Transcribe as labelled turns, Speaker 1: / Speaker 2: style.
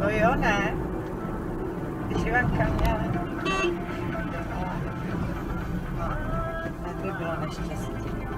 Speaker 1: No jo, ne? Když Ivanka měla... No, to bylo neštěstí.